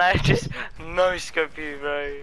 I just no scope you, bro.